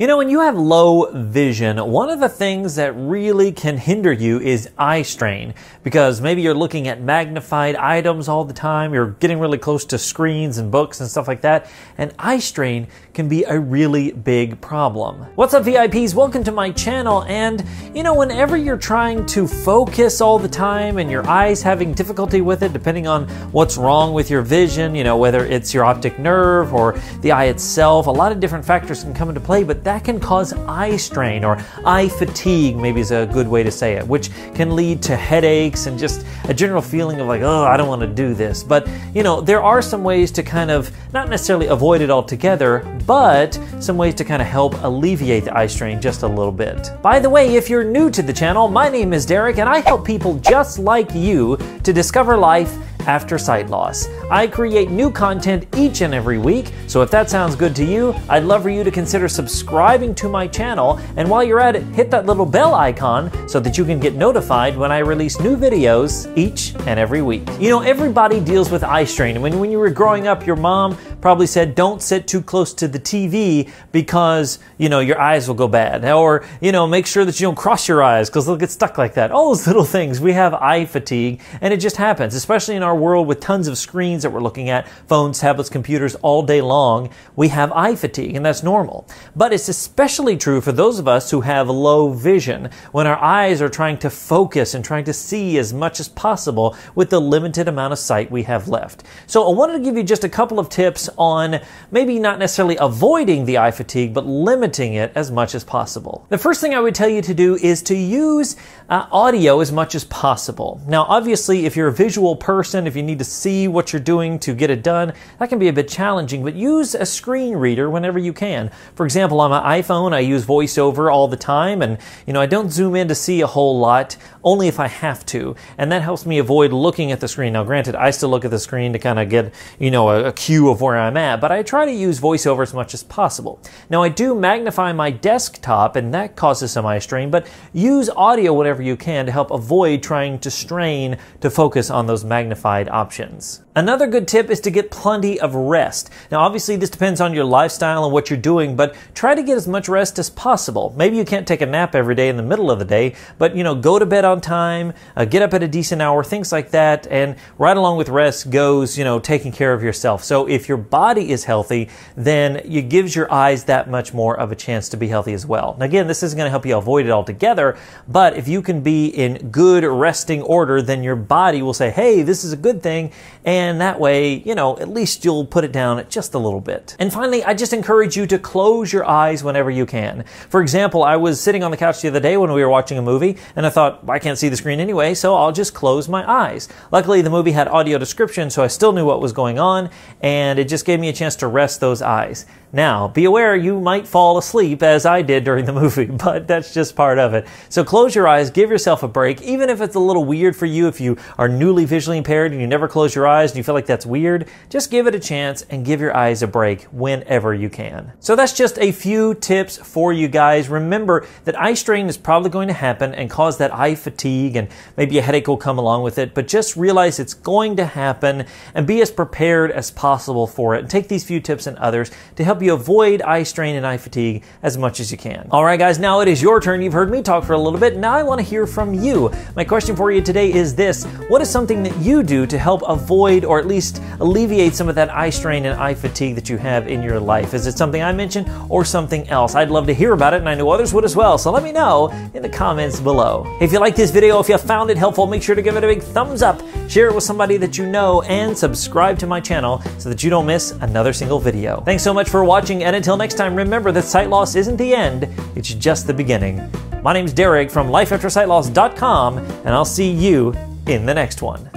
You know, when you have low vision, one of the things that really can hinder you is eye strain because maybe you're looking at magnified items all the time, you're getting really close to screens and books and stuff like that, and eye strain can be a really big problem. What's up, VIPs? Welcome to my channel. And you know, whenever you're trying to focus all the time and your eyes having difficulty with it, depending on what's wrong with your vision, you know, whether it's your optic nerve or the eye itself, a lot of different factors can come into play, but that can cause eye strain or eye fatigue, maybe is a good way to say it, which can lead to headaches and just a general feeling of like, oh, I don't want to do this. But, you know, there are some ways to kind of not necessarily avoid it altogether, but some ways to kind of help alleviate the eye strain just a little bit. By the way, if you're new to the channel, my name is Derek and I help people just like you to discover life after sight loss. I create new content each and every week, so if that sounds good to you, I'd love for you to consider subscribing to my channel, and while you're at it, hit that little bell icon so that you can get notified when I release new videos each and every week. You know, everybody deals with eye strain. When, when you were growing up, your mom probably said, don't sit too close to the TV because, you know, your eyes will go bad. Or, you know, make sure that you don't cross your eyes because they'll get stuck like that. All those little things. We have eye fatigue, and it just happens, especially in our world with tons of screens that we're looking at, phones, tablets, computers all day long. We have eye fatigue, and that's normal. But it's especially true for those of us who have low vision, when our eyes are trying to focus and trying to see as much as possible with the limited amount of sight we have left. So I wanted to give you just a couple of tips on maybe not necessarily avoiding the eye fatigue, but limiting it as much as possible. The first thing I would tell you to do is to use uh, audio as much as possible. Now, obviously, if you're a visual person, if you need to see what you're doing to get it done, that can be a bit challenging, but use a screen reader whenever you can. For example, on my iPhone, I use VoiceOver all the time, and you know, I don't zoom in to see a whole lot, only if I have to, and that helps me avoid looking at the screen. Now, granted, I still look at the screen to kind of get, you know, a, a cue of where I'm at, but I try to use VoiceOver as much as possible. Now, I do magnify my desktop, and that causes some eye strain, but use audio whatever you can to help avoid trying to strain to focus on those magnified options. Another good tip is to get plenty of rest. Now, obviously, this depends on your lifestyle and what you're doing, but try to get as much rest as possible. Maybe you can't take a nap every day in the middle of the day, but you know, go to bed on time, uh, get up at a decent hour, things like that, and right along with rest goes, you know, taking care of yourself. So if your body is healthy, then it gives your eyes that much more of a chance to be healthy as well. Now, again, this isn't going to help you avoid it altogether, but if you can be in good resting order, then your body will say, hey, this is a good thing, and that way, you know, at least you'll put it down just a little bit. And finally, I just encourage you to close your eyes whenever you can. For example, I was sitting on the couch the other day when we were watching a movie, and I thought, I can't see the screen anyway, so I'll just close my eyes. Luckily, the movie had audio description, so I still knew what was going on, and it just gave me a chance to rest those eyes. Now, be aware you might fall asleep as I did during the movie, but that's just part of it. So close your eyes, give yourself a break, even if it's a little weird for you, if you are newly visually impaired and you never close your eyes and you feel like that's weird, just give it a chance and give your eyes a break whenever you can. So that's just a few tips for you guys. Remember that eye strain is probably going to happen and cause that eye fatigue and maybe a headache will come along with it, but just realize it's going to happen and be as prepared as possible for it. And take these few tips and others to help you avoid eye strain and eye fatigue as much as you can. All right, guys, now it is your turn. You've heard me talk for a little bit. Now I want to hear from you. My question for you today is this What is something that you do to help avoid or at least alleviate some of that eye strain and eye fatigue that you have in your life? Is it something I mentioned or something else? I'd love to hear about it, and I know others would as well. So let me know in the comments below. If you like this video, if you found it helpful, make sure to give it a big thumbs up, share it with somebody that you know, and subscribe to my channel so that you don't miss another single video. Thanks so much for watching, and until next time, remember that sight loss isn't the end, it's just the beginning. My name's Derek from lifeaftersightloss.com, and I'll see you in the next one.